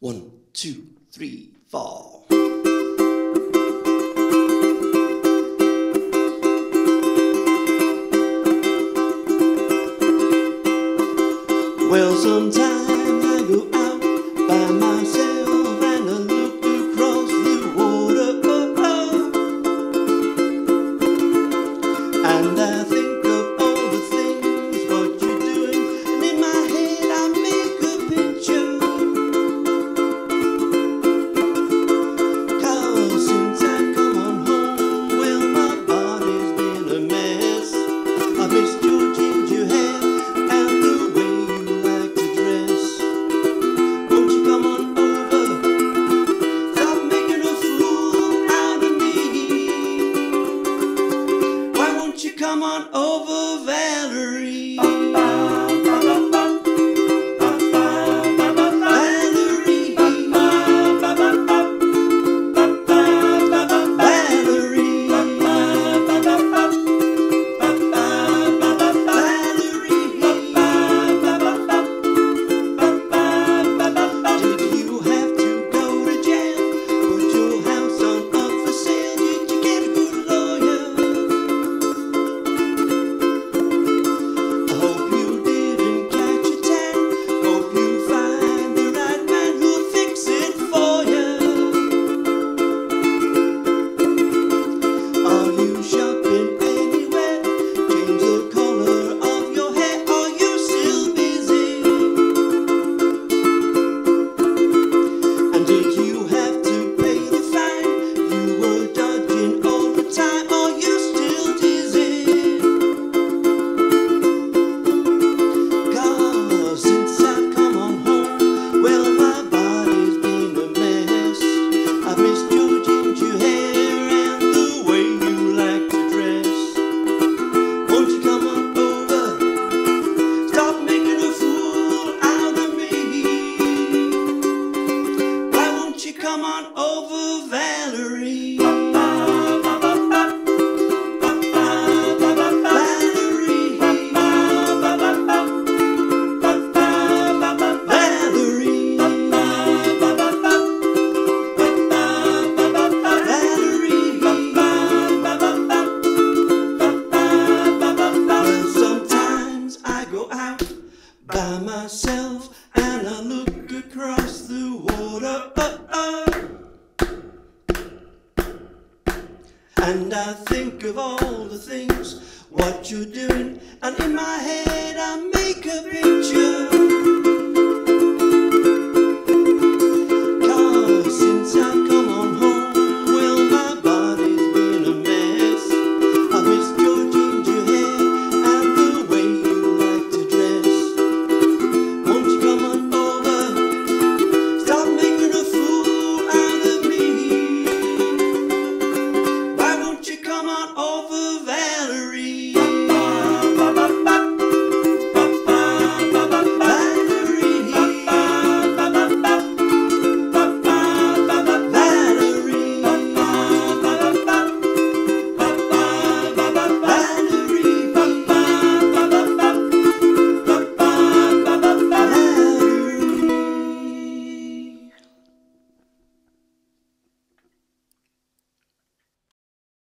One, two, three, four. Well, sometimes I go out by myself. on over. come on over, Valerie. And I think of all the things, what you're doing, and in my head I make a picture.